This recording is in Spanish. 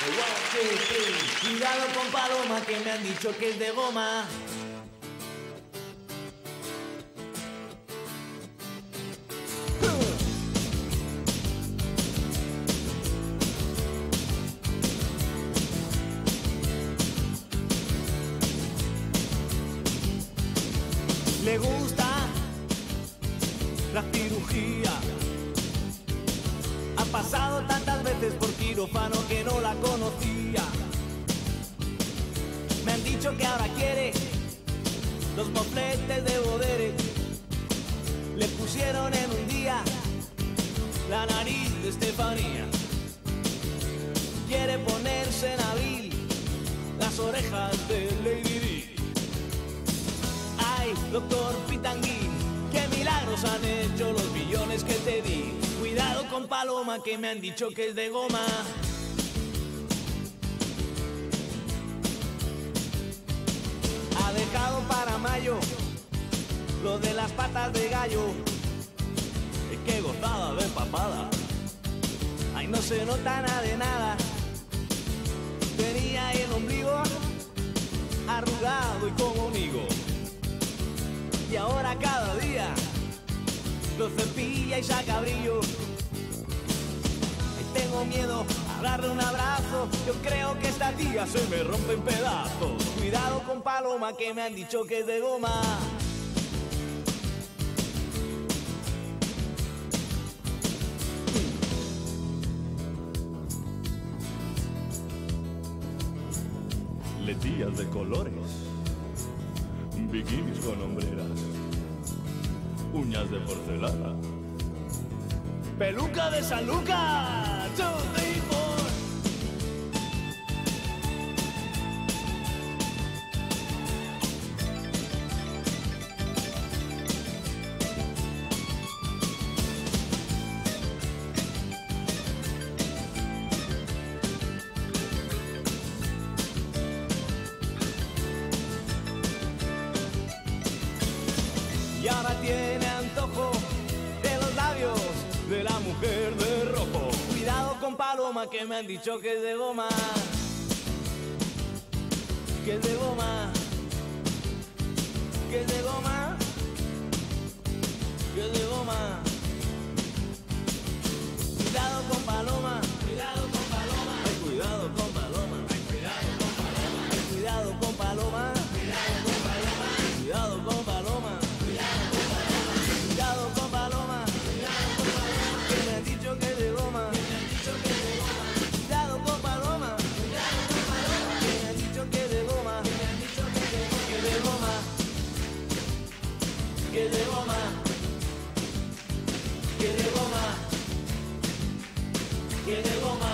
Cuidado con paloma que me han dicho que es de goma. Le gusta la cirugía. Pasado tantas veces por quirófano que no la conocía. Me han dicho que ahora quiere los mofletes de Bodere. Le pusieron en un día la nariz de Estefanía. Quiere ponerse en abril las orejas de Lady Di. Ay, doctor Pitanguín, qué milagros han hecho los Paloma que me han dicho que es de goma. Ha dejado para mayo lo de las patas de gallo. Es que gozada de papada. Ay, no se nota nada de nada. Tenía el ombligo arrugado y como amigo. Y ahora cada día lo cepilla y saca brillo. Tengo miedo a darle un abrazo. Yo creo que esta tía se me rompe en pedazos. Cuidado con Paloma que me han dicho que es de goma. Letías de colores, bikinis con hombreras, uñas de porcelana. Peluca de San Lucas. Two, three. Y ahora tiene que me han dicho que es de goma. Que es de goma. que de goma, que de goma, de goma.